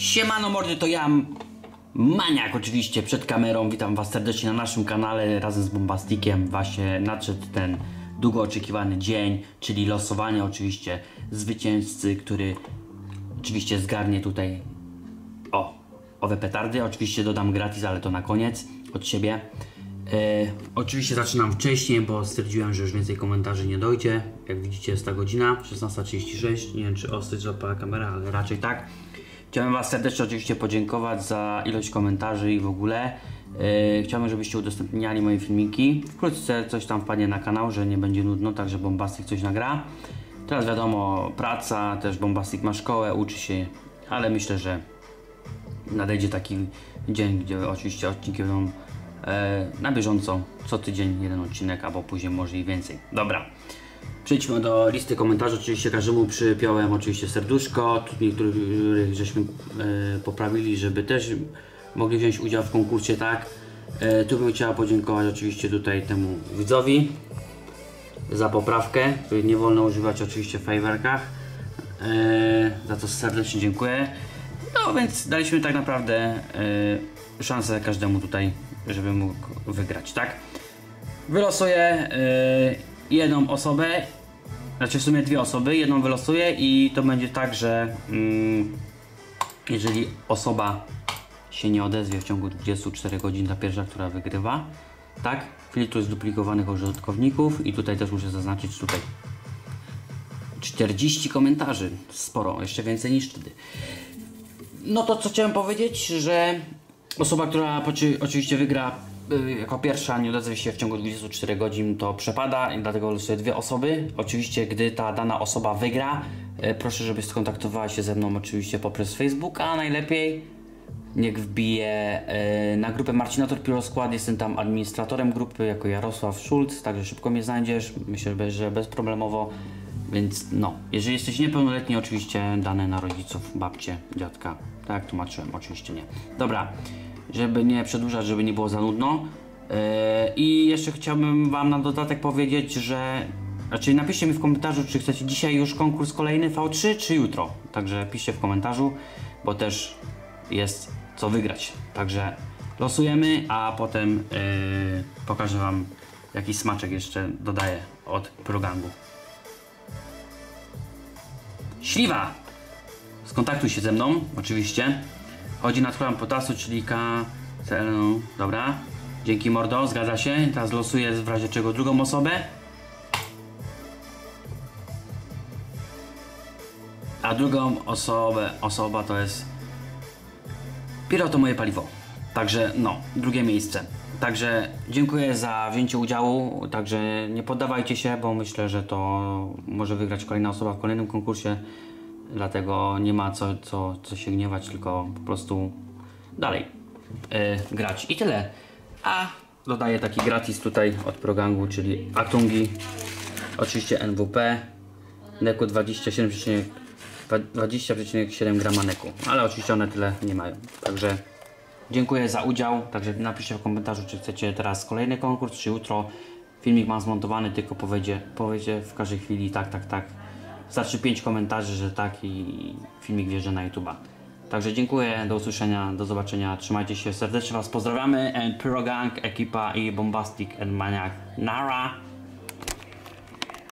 Siemano mordy, to ja Maniak oczywiście przed kamerą. Witam was serdecznie na naszym kanale razem z Bombastikiem. Właśnie nadszedł ten długo oczekiwany dzień, czyli losowanie oczywiście zwycięzcy, który oczywiście zgarnie tutaj o, owe petardy. Oczywiście dodam gratis, ale to na koniec od siebie. E, oczywiście zaczynam wcześniej, bo stwierdziłem, że już więcej komentarzy nie dojdzie. Jak widzicie jest ta godzina, 16.36. Nie wiem czy ostry złapała kamera, ale raczej tak. Chciałem Was serdecznie oczywiście podziękować za ilość komentarzy i w ogóle. Yy, chciałbym, żebyście udostępniali moje filmiki. Wkrótce coś tam wpadnie na kanał, że nie będzie nudno, także Bombastic coś nagra. Teraz wiadomo, praca, też Bombastic ma szkołę, uczy się, ale myślę, że nadejdzie taki dzień, gdzie oczywiście odcinki będą e, na bieżąco, co tydzień jeden odcinek, albo później może i więcej. Dobra. Przejdźmy do listy komentarzy. Oczywiście każdemu przypiąłem oczywiście serduszko. Niektórych żeśmy e, poprawili, żeby też mogli wziąć udział w konkursie, tak. E, tu bym chciała podziękować oczywiście tutaj temu widzowi za poprawkę. Nie wolno używać oczywiście w fajerwerkach. E, za to serdecznie dziękuję. No więc daliśmy tak naprawdę szansę każdemu tutaj, żeby mógł wygrać, tak. Wylosuję jedną osobę, znaczy w sumie dwie osoby, jedną wylosuję i to będzie tak, że mm, jeżeli osoba się nie odezwie w ciągu 24 godzin, ta pierwsza, która wygrywa, tak, filtr zduplikowanych użytkowników i tutaj też muszę zaznaczyć tutaj 40 komentarzy, sporo, jeszcze więcej niż wtedy. No to co chciałem powiedzieć, że osoba, która oczywiście wygra jako pierwsza nie odezwie się w ciągu 24 godzin, to przepada i dlatego losuję dwie osoby. Oczywiście, gdy ta dana osoba wygra, y, proszę, żeby skontaktowała się ze mną oczywiście poprzez Facebooka najlepiej. Niech wbije y, na grupę Marcinator Piro Skład. Jestem tam administratorem grupy jako Jarosław Schulz, także szybko mnie znajdziesz. Myślę, że bezproblemowo. Więc no, jeżeli jesteś niepełnoletni, oczywiście dane na rodziców, babcie, dziadka. Tak jak tłumaczyłem, oczywiście nie. Dobra, żeby nie przedłużać, żeby nie było za nudno. Yy, I jeszcze chciałbym Wam na dodatek powiedzieć, że. Znaczy napiszcie mi w komentarzu, czy chcecie dzisiaj już konkurs kolejny V3, czy jutro. Także piszcie w komentarzu, bo też jest co wygrać. Także losujemy, a potem yy, pokażę Wam jakiś smaczek jeszcze dodaję od progangu. Śliwa! Skontaktuj się ze mną, oczywiście. Chodzi nad chorą potasu, czyli K... CL, dobra. Dzięki mordo, zgadza się. Teraz losuję w razie czego drugą osobę. A drugą osobę, osoba to jest... Piro to moje paliwo. Także no, drugie miejsce. Także dziękuję za wzięcie udziału. Także nie poddawajcie się, bo myślę, że to może wygrać kolejna osoba w kolejnym konkursie. Dlatego nie ma co, co, co się gniewać, tylko po prostu dalej yy, grać. I tyle. A dodaję taki gratis tutaj od Progangu, czyli Atungi. Oczywiście NWP. Neku 27,7 20, grama neku. Ale oczywiście one tyle nie mają. Także Dziękuję za udział, także napiszcie w komentarzu, czy chcecie teraz kolejny konkurs, czy jutro. Filmik mam zmontowany, tylko powiecie, powiecie w każdej chwili tak, tak, tak. Wystarczy 5 komentarzy, że tak i filmik wjeżdża na YouTube'a. Także dziękuję, do usłyszenia, do zobaczenia, trzymajcie się, serdecznie Was pozdrawiamy, and Pyrogang, ekipa i Bombastic and Maniac, Nara!